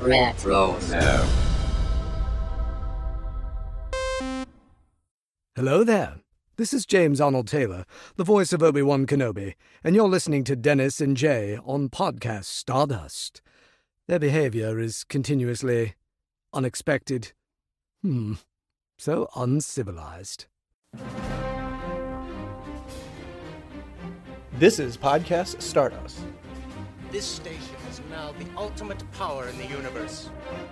Retro. No. Hello there. This is James Arnold Taylor, the voice of Obi Wan Kenobi, and you're listening to Dennis and Jay on podcast Stardust. Their behavior is continuously unexpected. Hmm, so uncivilized. This is Podcast Stardust This station is now the ultimate power in the universe.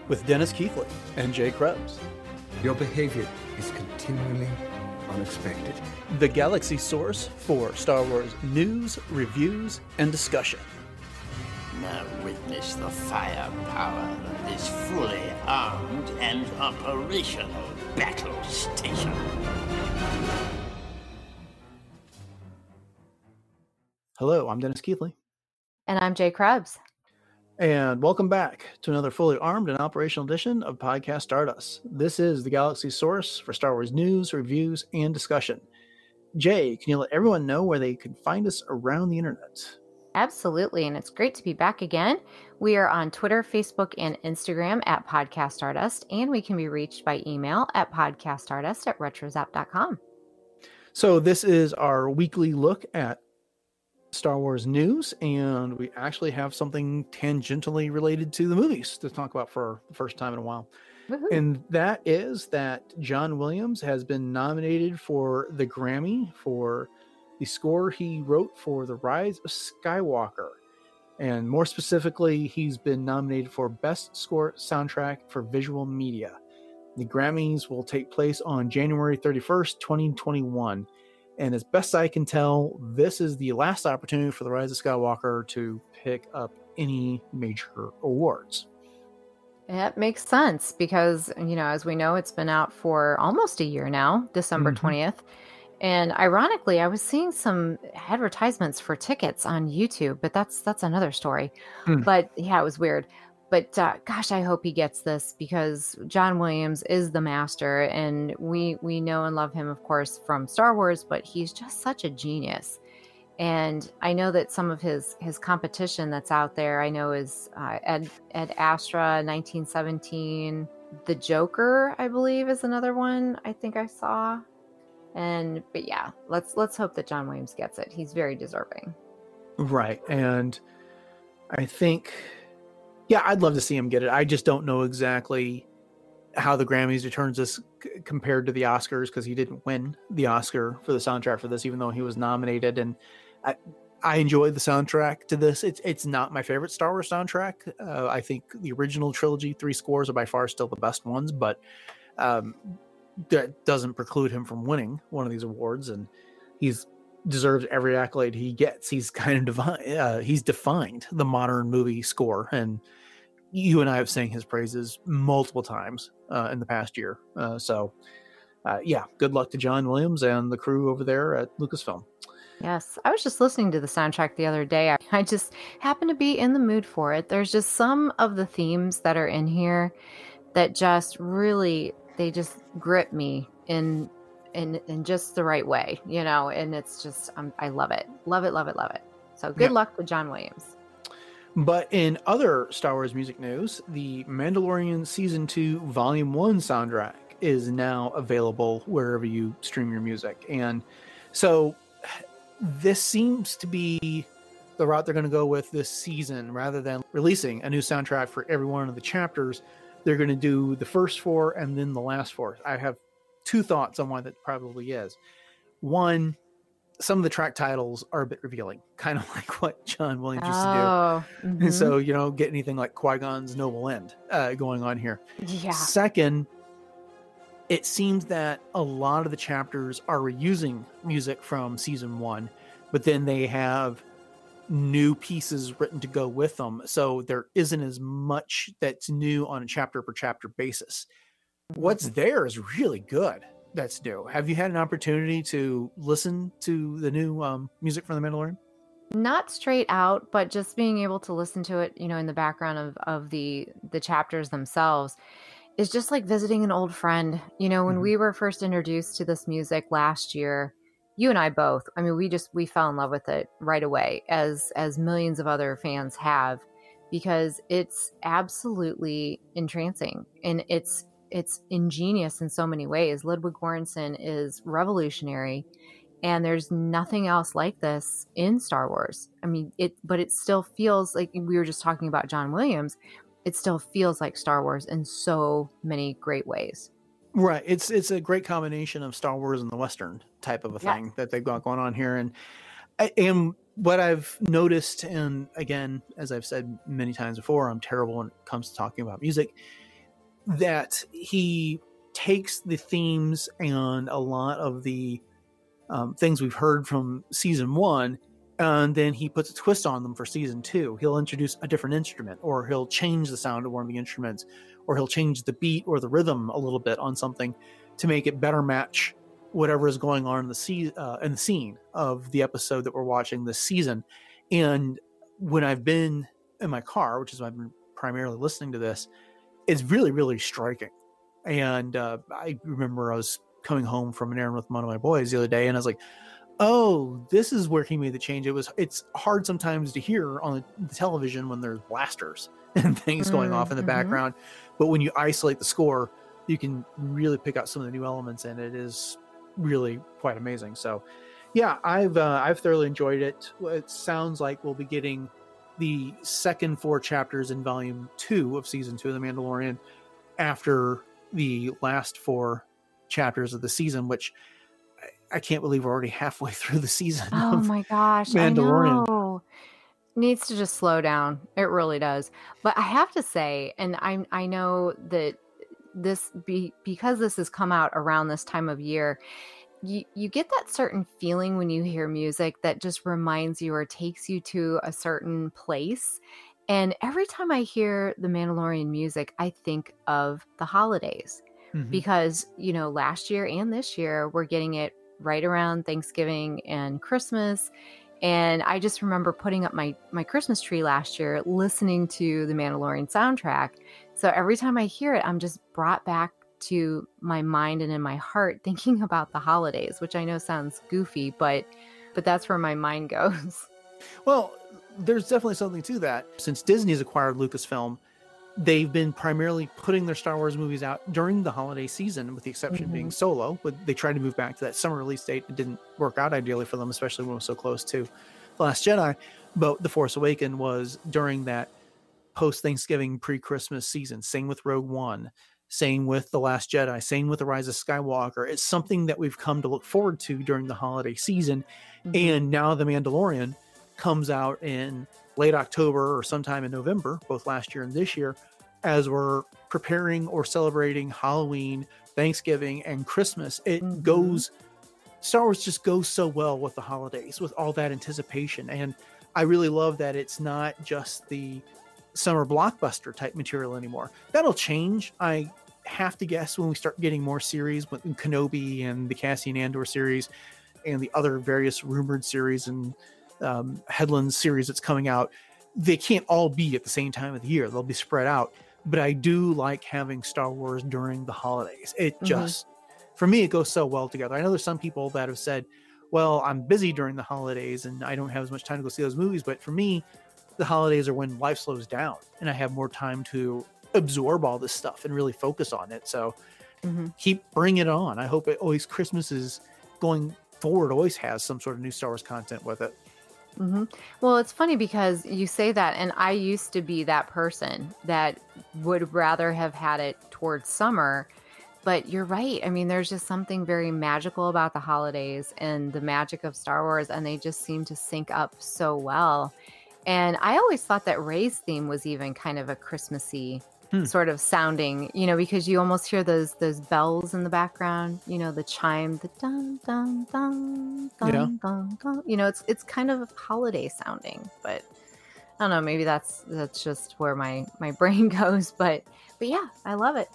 with Dennis Keithley and Jay Krebs. Your behavior is continually unexpected. the galaxy source for Star Wars news, reviews, and discussion. Now witness the firepower of this fully armed and operational battle station. Hello, I'm Dennis Keithley, And I'm Jay Krebs. And welcome back to another fully armed and operational edition of Podcast Stardust. This is the galaxy source for Star Wars news, reviews, and discussion. Jay, can you let everyone know where they can find us around the internet? Absolutely. And it's great to be back again. We are on Twitter, Facebook, and Instagram at Podcast Stardust, and we can be reached by email at podcaststardust at retrozap.com. So, this is our weekly look at Star Wars news, and we actually have something tangentially related to the movies to talk about for the first time in a while. Woohoo. And that is that John Williams has been nominated for the Grammy for the score he wrote for The Rise of Skywalker. And more specifically, he's been nominated for Best Score Soundtrack for Visual Media. The Grammys will take place on January 31st, 2021. And as best I can tell, this is the last opportunity for The Rise of Skywalker to pick up any major awards. That makes sense because, you know, as we know, it's been out for almost a year now, December Mhm. 20th. And ironically, I was seeing some advertisements for tickets on YouTube, but that's that's another story. Hmm. But yeah, it was weird. But uh, gosh, I hope he gets this because John Williams is the master, and we we know and love him, of course, from Star Wars. But he's just such a genius. And I know that some of his his competition that's out there, I know is uh, Ed Ad Astra, 1917. The Joker, I believe, is another one. I think I saw. And but yeah, let's let's hope that John Williams gets it. He's very deserving. Right. And I think, yeah, I'd love to see him get it. I just don't know exactly how the Grammys returns this c- compared to the Oscars because he didn't win the Oscar for the soundtrack for this, even though he was nominated. And I, I enjoyed the soundtrack to this. It's it's not my favorite Star Wars soundtrack. Uh, I think the original trilogy, three scores, are by far still the best ones, but um, that doesn't preclude him from winning one of these awards. And he's deserves every accolade he gets. He's kind of divine. Uh, he's defined the modern movie score, and you and I have sang his praises multiple times uh, in the past year. Uh, so, uh, yeah, good luck to John Williams and the crew over there at Lucasfilm. Yes, I was just listening to the soundtrack the other day. I, just happened to be in the mood for it. There's just some of the themes that are in here that just really they just grip me in in in just the right way, you know. And it's just um, I love it, love it, love it, love it. So good Yeah. luck with John Williams. But in other Star Wars music news, the Mandalorian Season 2 Volume 1 soundtrack is now available wherever you stream your music. And so this seems to be the route they're going to go with this season rather than releasing a new soundtrack for every one of the chapters. They're going to do the first four and then the last four. I have two thoughts on why that probably is. One, some of the track titles are a bit revealing, kind of like what John Williams used to do. Oh, And mhm. so you don't get anything like Qui Gon's Noble End uh, going on here. yeah, Second, it seems that a lot of the chapters are reusing music from season one, but then they have new pieces written to go with them. So there isn't as much that's new on a chapter per chapter basis. What's there is really good. That's new. Have you had an opportunity to listen to the new um, music from The Mandalorian? not straight out but just being able to listen to it you know in the background of of the the chapters themselves is just like visiting an old friend you know when Mhm. we were first introduced to this music last year you and i both i mean we just we fell in love with it right away as as millions of other fans have because it's absolutely entrancing and it's it's ingenious in so many ways. Ludwig Göransson is revolutionary and there's nothing else like this in Star Wars. I mean, it but it still feels like we were just talking about John Williams. It still feels like Star Wars in so many great ways. Right. It's it's a great combination of Star Wars and the Western type of a Yeah. thing that they've got going on here. And I- and what I've noticed, and again, as I've said many times before, I'm terrible when it comes to talking about music. That he takes the themes and a lot of the um, things we've heard from season one, and then he puts a twist on them for season two. He'll introduce a different instrument, or he'll change the sound of one of the instruments, or he'll change the beat or the rhythm a little bit on something to make it better match whatever is going on in the se- uh, in the scene of the episode that we're watching this season. And when I've been in my car, which is I've been primarily listening to this, it's really really striking. And uh, I remember I was coming home from an errand with one of my boys the other day, and I was like, "Oh, this is where he made the change." It was it's hard sometimes to hear on the television when there's blasters and things going off in the Mhm. background, but when you isolate the score, you can really pick out some of the new elements, and it is really quite amazing. So, yeah, I've uh, I've thoroughly enjoyed it. It sounds like we'll be getting the second four chapters in volume two of season two of The Mandalorian after the last four chapters of the season, which I, I can't believe we're already halfway through the season. Oh my gosh, Mandalorian. I know. Needs to just slow down. It really does. But I have to say, and I I know that this be because this has come out around this time of year, you you get that certain feeling when you hear music that just reminds you or takes you to a certain place. And every time I hear the Mandalorian music, I think of the holidays Mhm. because you know last year and this year we're getting it right around thanksgiving and christmas and i just remember putting up my my christmas tree last year listening to the mandalorian soundtrack so every time i hear it i'm just brought back to my mind and in my heart thinking about the holidays which i know sounds goofy but but that's where my mind goes Well, there's definitely something to that. Since Disney's acquired Lucasfilm, they've been primarily putting their Star Wars movies out during the holiday season, with the exception being mm-hmm. Solo. But they tried to move back to that summer release date. It didn't work out ideally for them, especially when it was so close to The Last Jedi. But The Force Awakened was during that post Thanksgiving, pre Christmas season. Same with Rogue One. Same with The Last Jedi. Same with The Rise of Skywalker. It's something that we've come to look forward to during the holiday season. And now The Mandalorian comes out in late October or sometime in November, both last year and this year, as we're preparing or celebrating Halloween, Thanksgiving, and Christmas. It Mhm. goes, Star Wars just goes so well with the holidays, with all that anticipation. And I really love that it's not just the summer blockbuster type material anymore. That'll change. I have to guess when we start getting more series with Kenobi and the Cassian Andor series and the other various rumored series and um, Headlands series that's coming out, they can't all be at the same time of the year. They'll be spread out. But I do like having Star Wars during the holidays. It Mhm. just, for me, it goes so well together. I know there's some people that have said, well, I'm busy during the holidays and I don't have as much time to go see those movies. But for me, the holidays are when life slows down and I have more time to absorb all this stuff and really focus on it. So Mhm. keep bringing it on. I hope it always Christmas is going forward always has some sort of new Star Wars content with it. hmm Well, it's funny because you say that, and I used to be that person that would rather have had it towards summer. But you're right. I mean, there's just something very magical about the holidays and the magic of Star Wars, and they just seem to sync up so well. And I always thought that Rey's theme was even kind of a Christmassy Hmm. sort of sounding, you know, because you almost hear those those bells in the background, you know, the chime, the dun dun dun dun Yeah. dun dun. You know, it's it's kind of a holiday sounding, but I don't know, maybe that's that's just where my my brain goes. But but yeah, I love it.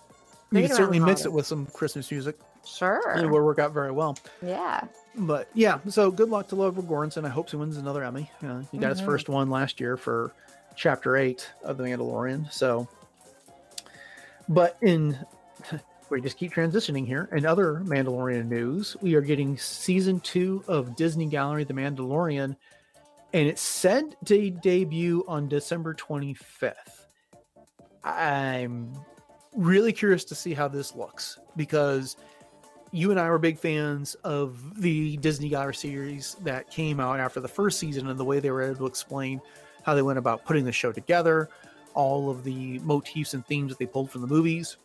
You can certainly mix it with some Christmas music. Sure. It would work out very well. Yeah. But yeah, so good luck to Ludwig Göransson. I hope he wins another Emmy. Uh, he got his Mhm. first one last year for Chapter Eight of The Mandalorian. So, but in we just keep transitioning here. In other Mandalorian news, we are getting season two of Disney Gallery The Mandalorian and it's said to debut on December 25th. I'm really curious to see how this looks because you and I were big fans of the Disney Gallery series that came out after the first season and the way they were able to explain how they went about putting the show together, all of the motifs and themes that they pulled from the movies,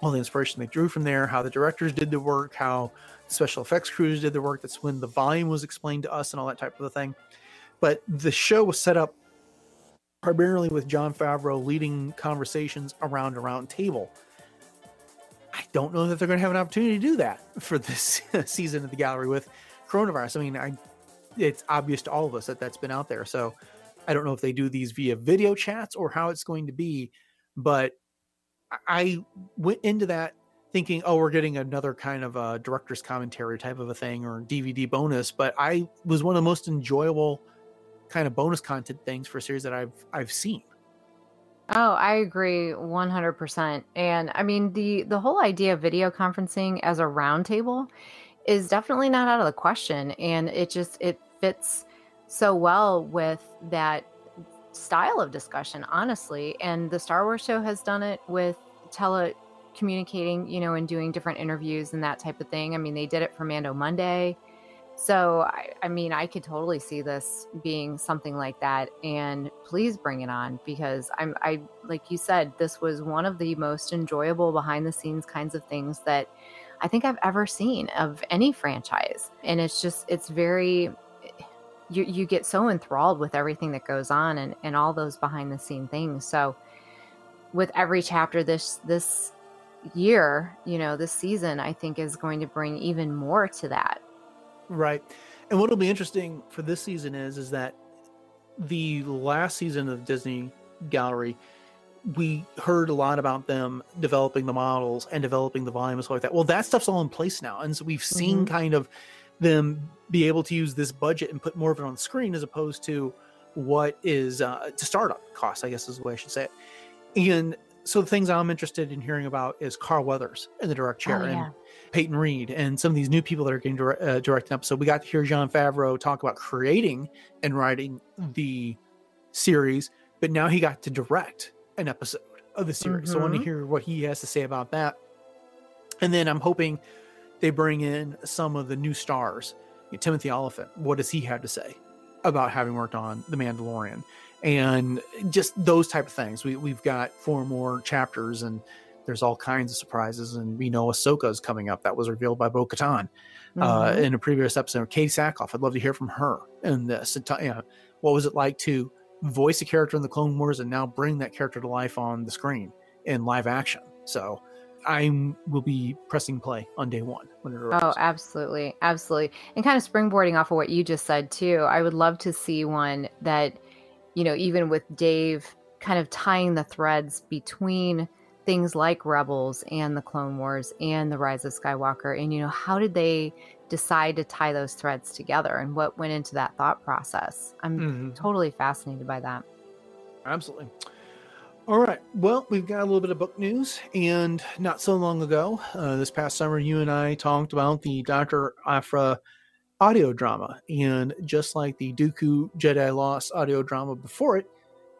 all the inspiration they drew from there, how the directors did the work, how special effects crews did the work. That's when the volume was explained to us and all that type of a thing. But the show was set up primarily with Jon Favreau leading conversations around a round table. Don't know that they're going to have an opportunity to do that for this season of the gallery with coronavirus. I mean, I it's obvious to all of us that that's been out there. So I don't know if they do these via video chats or how it's going to be, but I went into that thinking, oh, we're getting another kind of a director's commentary type of a thing or DVD bonus. But I was one of the most enjoyable kind of bonus content things for a series that I've I've seen. Oh, I agree 100%. And I mean the the whole idea of video conferencing as a roundtable is definitely not out of the question and it just it fits so well with that style of discussion honestly and the Star Wars show has done it with telecommunicating, you know, and doing different interviews and that type of thing. I mean, they did it for Mando Monday. So, I, I, mean, I could totally see this being something like that. And please bring it on because I'm, I, like you said, this was one of the most enjoyable behind the scenes kinds of things that I think I've ever seen of any franchise. And it's just, it's very, you, you get so enthralled with everything that goes on and, and all those behind the scene things. So, with every chapter this, this, year you know this season i think is going to bring even more to that Right. And what'll be interesting for this season is is that the last season of Disney Gallery, we heard a lot about them developing the models and developing the volume and stuff like that. Well, that stuff's all in place now. And so we've seen Mhm. kind of them be able to use this budget and put more of it on the screen as opposed to what is uh, to startup costs, I guess is the way I should say it. And so the things I'm interested in hearing about is Carl Weathers in the direct chair Oh, and. Peyton Reed and some of these new people that are getting direct, uh, direct an episode. We got to hear Jon Favreau talk about creating and writing the series, but now he got to direct an episode of the series. So I want to Mhm. hear what he has to say about that. And then I'm hoping they bring in some of the new stars. Timothy Olyphant, what does he have to say about having worked on The Mandalorian? And just those type of things. We, we've got four more chapters and there's all kinds of surprises. And we know Ahsoka is coming up. That was revealed by Bo Katan uh, Mhm. in a previous episode. Katee Sackhoff, I'd love to hear from her. And this, you know, what was it like to voice a character in the Clone Wars and now bring that character to life on the screen in live action? So I will be pressing play on day one when it arrives. Oh, absolutely. Absolutely. And kind of springboarding off of what you just said, too, I would love to see one that, you know, even with Dave kind of tying the threads between things like Rebels and the Clone Wars and the Rise of Skywalker. And, you know, how did they decide to tie those threads together and what went into that thought process? I'm Mhm. totally fascinated by that. Absolutely. All right. Well, we've got a little bit of book news, and not so long ago, uh, this past summer, you and I talked about the Dr. Aphra audio drama. And just like the Dooku Jedi Lost audio drama before it,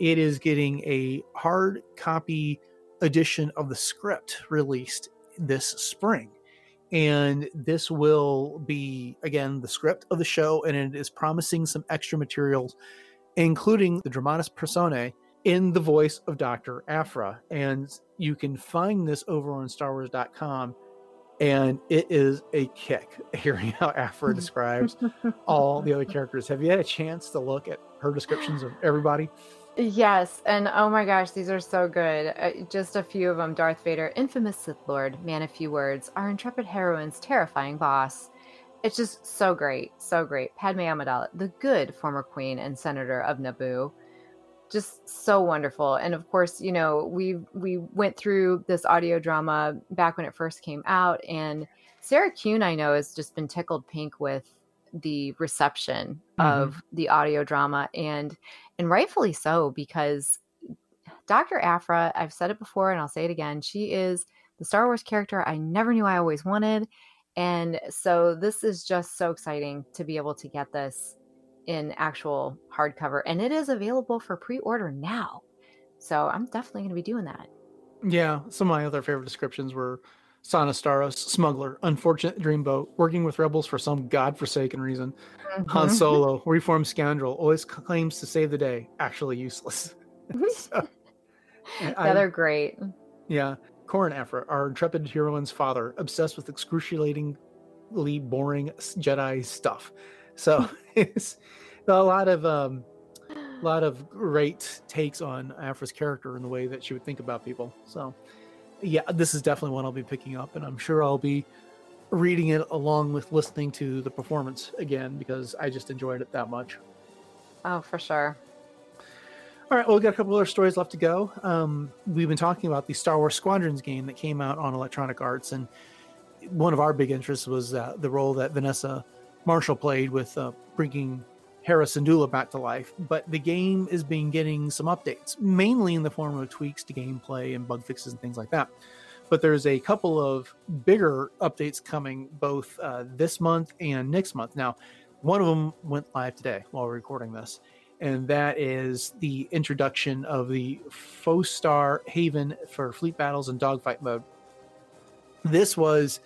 it is getting a hard copy edition of the script released this spring. And this will be, again, the script of the show, and it is promising some extra materials, including the dramatis personae in the voice of Dr. Aphra. And you can find this over on StarWars.com. And it is a kick hearing how Aphra describes all the other characters. Have you had a chance to look at her descriptions of everybody? Yes, and oh my gosh, these are so good. Uh, just a few of them Darth Vader, infamous Sith Lord, man of few words, our intrepid heroine's terrifying boss. It's just so great, so great. Padme Amidala, the good former queen and senator of Naboo. Just so wonderful. And of course, you know, we we went through this audio drama back when it first came out and Sarah Kuhn, I know, has just been tickled pink with the reception of mm-hmm. the audio drama and and rightfully so because Dr. Aphra, I've said it before and I'll say it again, she is the Star Wars character I never knew I always wanted. And so this is just so exciting to be able to get this in actual hardcover, and it is available for pre-order now. So I'm definitely going to be doing that. Yeah, some of my other favorite descriptions were Sana Starros, smuggler, unfortunate dreamboat, working with rebels for some godforsaken reason. Han Mhm. Solo, reformed scoundrel, always claims to save the day, actually useless. So, I- yeah, they're great. yeah, Korin Aphra, our intrepid heroine's father, obsessed with excruciatingly boring Jedi stuff. So it's a lot of um, a lot of great takes on Aphra's character and the way that she would think about people. So yeah, this is definitely one I'll be picking up, and I'm sure I'll be reading it along with listening to the performance again because I just enjoyed it that much. Oh, for sure. All right, well, we've got a couple other stories left to go. Um, we've been talking about the Star Wars Squadrons game that came out on Electronic Arts, and one of our big interests was uh, the role that Vanessa Marshall played with uh, bringing Syndulla back to life. But the game is been getting some updates, mainly in the form of tweaks to gameplay and bug fixes and things like that. But there's a couple of bigger updates coming both uh, this month and next month. Now, one of them went live today while we're recording this and that is the introduction of the Fostar Haven for fleet battles and dogfight mode. This was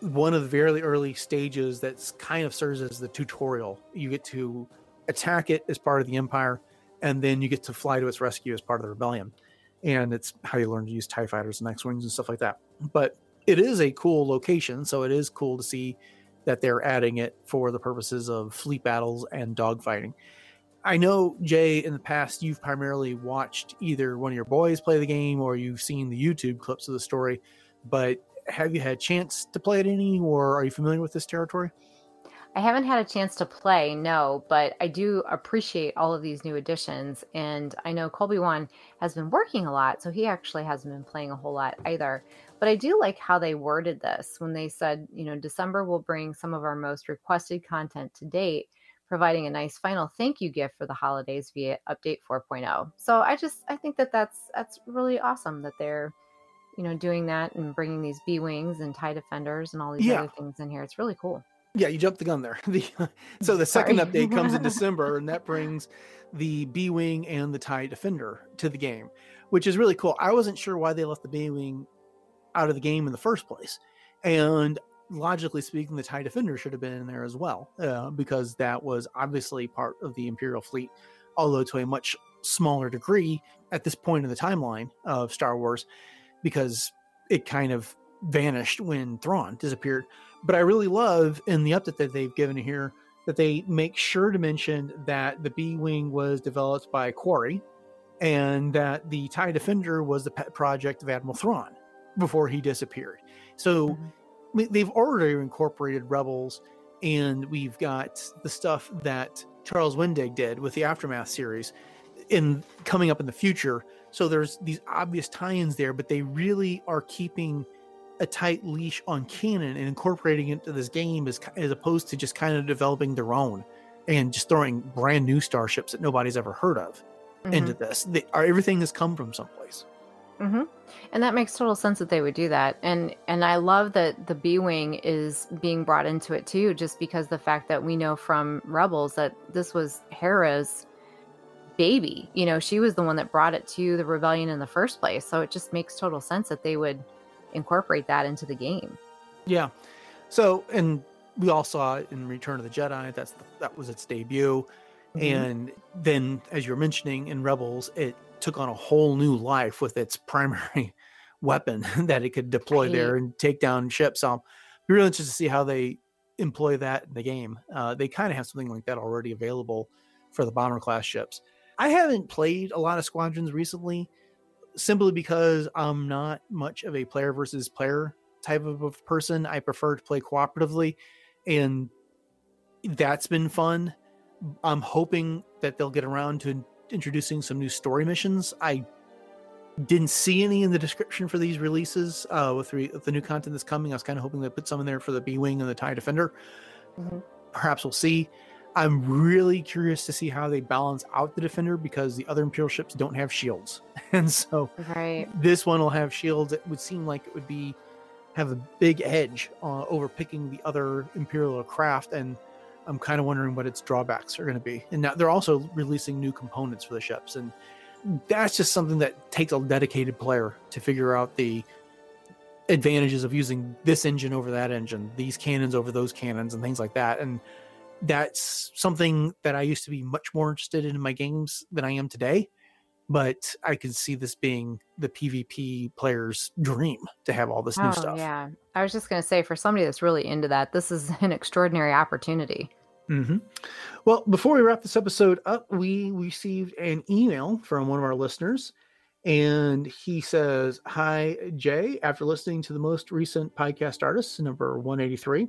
one of the very early stages that kind of serves as the tutorial. You get to attack it as part of the Empire, and then you get to fly to its rescue as part of the Rebellion. And it's how you learn to use TIE fighters and X Wings and stuff like that. But it is a cool location, so it is cool to see that they're adding it for the purposes of fleet battles and dogfighting. I know Jay in the past you've primarily watched either one of your boys play the game or you've seen the YouTube clips of the story, but have you had a chance to play it any or are you familiar with this territory? I haven't had a chance to play, no, but I do appreciate all of these new additions. And I know Colby One has been working a lot, so he actually hasn't been playing a whole lot either. But I do like how they worded this when they said, you know, December will bring some of our most requested content to date, providing a nice final thank you gift for the holidays via update 4.0. So I just I think that that's that's really awesome that they're you know doing that and bringing these B wings and tie defenders and all these Yeah. other things in here. It's really cool. Yeah, you jumped the gun there. The, so the second Sorry. update comes in December, and that brings the B Wing and the TIE Defender to the game, which is really cool. I wasn't sure why they left the B Wing out of the game in the first place. And logically speaking, the TIE Defender should have been in there as well, uh, because that was obviously part of the Imperial fleet, although to a much smaller degree at this point in the timeline of Star Wars, because it kind of vanished when Thrawn disappeared. But I really love in the update that they've given here that they make sure to mention that the B Wing was developed by Quarrie and that the TIE Defender was the pet project of Admiral Thrawn before he disappeared. So Mhm. they've already incorporated Rebels, and we've got the stuff that Charles Wendig did with the Aftermath series in coming up in the future. So there's these obvious tie-ins there, but they really are keeping a tight leash on canon and incorporating it into this game as, as opposed to just kind of developing their own and just throwing brand new starships that nobody's ever heard of into this. They, are, everything has come from someplace. hmm And that makes total sense that they would do that. And and I love that the B wing is being brought into it too, just because the fact that we know from Rebels that this was Hera's baby. You know, she was the one that brought it to the rebellion in the first place. So it just makes total sense that they would incorporate that into the game. Yeah. So, and we all saw it in Return of the Jedi. That's that was its debut, Mhm. and then, as you were mentioning, in Rebels, it took on a whole new life with its primary weapon that it could deploy there and take down ships. So, I'm really interested to see how they employ that in the game. Uh, they kind of have something like that already available for the bomber class ships. I haven't played a lot of squadrons recently, simply because I'm not much of a player versus player type of person. I prefer to play cooperatively, and that's been fun. I'm hoping that they'll get around to introducing some new story missions. I didn't see any in the description for these releases uh, with, re- with the new content that's coming. I was kind of hoping they put some in there for the B Wing and the TIE Defender. Mhm. Perhaps we'll see. I'm really curious to see how they balance out the Defender because the other Imperial ships don't have shields. And so Right. this one will have shields. It would seem like it would be have a big edge uh, over picking the other Imperial craft, and I'm kind of wondering what its drawbacks are going to be. And now they're also releasing new components for the ships, and that's just something that takes a dedicated player to figure out the advantages of using this engine over that engine, these cannons over those cannons, and things like that. And that's something that I used to be much more interested in in my games than I am today. But I can see this being the PvP player's dream to have all this new Oh, stuff. yeah. I was just going to say, for somebody that's really into that, this is an extraordinary opportunity. hmm Well, before we wrap this episode up, we received an email from one of our listeners, and he says, "Hi Jay. After listening to the most recent Podcast Stardust, number 183,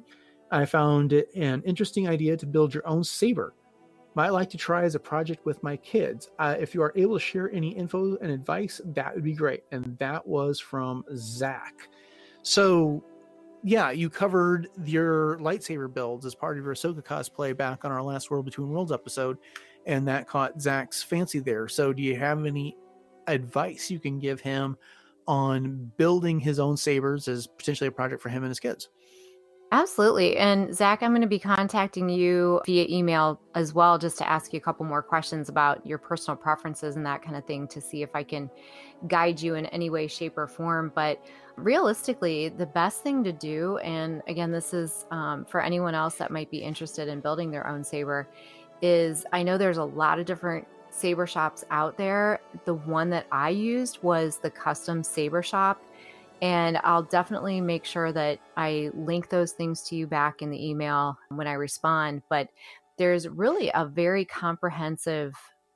I found it an interesting idea to build your own saber. Might like to try as a project with my kids. Uh, if you are able to share any info and advice, that would be great." And that was from Zach. So yeah, you covered your lightsaber builds as part of your Ahsoka cosplay back on our last World Between Worlds episode, and that caught Zach's fancy there. So, do you have any advice you can give him on building his own sabers as potentially a project for him and his kids? Absolutely. And Zach, I'm going to be contacting you via email as well, just to ask you a couple more questions about your personal preferences and that kind of thing to see if I can guide you in any way, shape, or form. But realistically, the best thing to do, and again, this is um, for anyone else that might be interested in building their own saber, is I know there's a lot of different saber shops out there. The one that I used was the custom saber shop and I'll definitely make sure that I link those things to you back in the email when I respond. But there's really a very comprehensive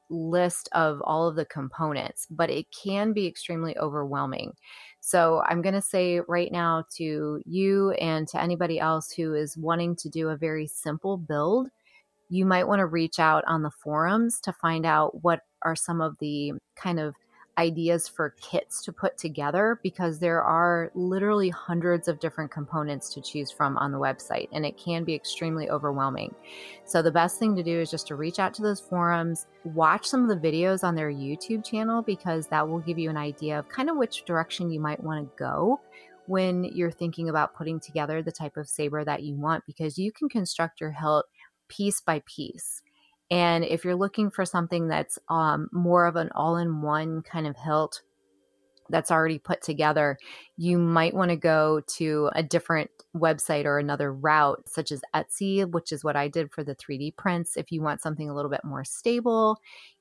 list of all of the components, but it can be extremely overwhelming. So I'm going to say right now to you and to anybody else who is wanting to do a very simple build, you might want to reach out on the forums to find out what are some of the kind of ideas for kits to put together because there are literally hundreds of different components to choose from on the website and it can be extremely overwhelming. So the best thing to do is just to reach out to those forums, watch some of the videos on their YouTube channel because that will give you an idea of kind of which direction you might want to go when you're thinking about putting together the type of saber that you want because you can construct your hilt piece by piece. And if you're looking for something that's um, more of an all in one kind of hilt that's already put together, you might want to go to a different website or another route, such as Etsy, which is what I did for the 3D prints. If you want something a little bit more stable,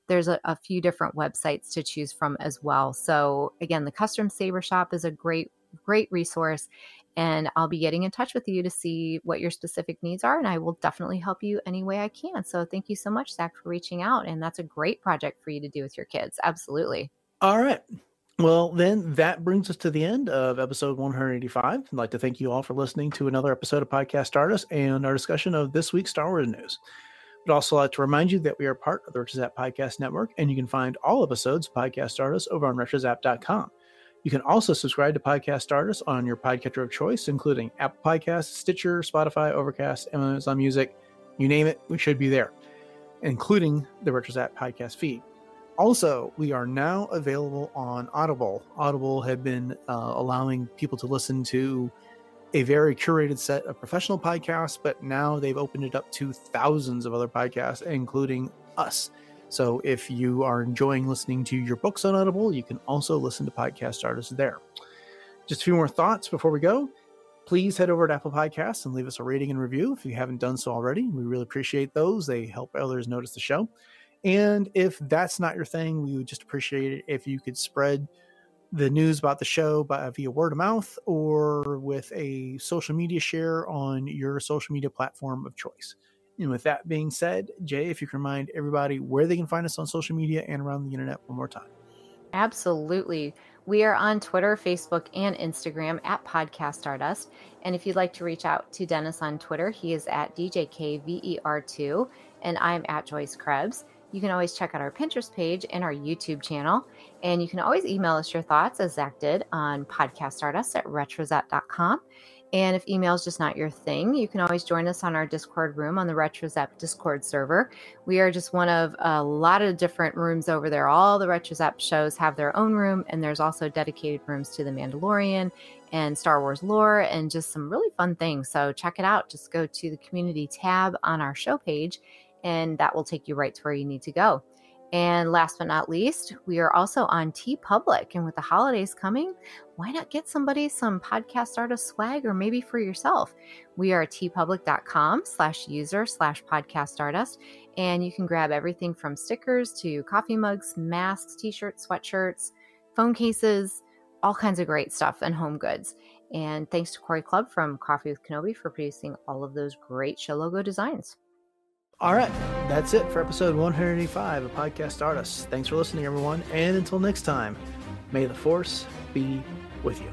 there's a, a few different websites to choose from as well. So, again, the Custom Saber Shop is a great, great resource and I'll be getting in touch with you to see what your specific needs are, and I will definitely help you any way I can. So, thank you so much, Zach, for reaching out. And that's a great project for you to do with your kids. Absolutely. All right. Well, then that brings us to the end of episode 185. I'd like to thank you all for listening to another episode of Podcast Stardust and our discussion of this week's Star Wars news. I'd also like to remind you that we are part of the Retrozap Podcast Network, and you can find all episodes of Podcast Stardust over on retrozap.com. You can also subscribe to Podcast Stardust on your podcatcher of choice, including Apple Podcasts, Stitcher, Spotify, Overcast, Amazon Music. You name it, we should be there, including the Retrozap podcast feed. Also, we are now available on Audible. Audible had been uh, allowing people to listen to a very curated set of professional podcasts, but now they've opened it up to thousands of other podcasts, including us. So if you are enjoying listening to your books on Audible, you can also listen to Podcast Stardust there. Just a few more thoughts before we go. Please head over to Apple Podcasts and leave us a rating and review if you haven't done so already. We really appreciate those. They help others notice the show. And if that's not your thing, we would just appreciate it if you could spread the news about the show by, via word of mouth or with a social media share on your social media platform of choice. And with that being said, Jay, if you can remind everybody where they can find us on social media and around the internet one more time. Absolutely. We are on Twitter, Facebook, and Instagram at Podcast Stardust. And if you'd like to reach out to Dennis on Twitter, he is at DJKVER2, and I'm at Joyce Krebs. You can always check out our Pinterest page and our YouTube channel. And you can always email us your thoughts, as Zach did, on Podcast Stardust at retrozap.com. And if email is just not your thing, you can always join us on our Discord room on the RetroZap Discord server. We are just one of a lot of different rooms over there. All the RetroZap shows have their own room, and there's also dedicated rooms to The Mandalorian and Star Wars lore and just some really fun things. So check it out. Just go to the community tab on our show page, and that will take you right to where you need to go. And last but not least, we are also on T TeePublic. And with the holidays coming, why not get somebody some podcast Stardust swag or maybe for yourself? We are teepublic.com slash user slash podcast Stardust. And you can grab everything from stickers to coffee mugs, masks, t-shirts, sweatshirts, phone cases, all kinds of great stuff and home goods. And thanks to Corey Club from Coffee with Kenobi for producing all of those great show logo designs. All right, that's it for episode 185 of Podcast Stardust. Thanks for listening, everyone, and until next time, may the Force be with you.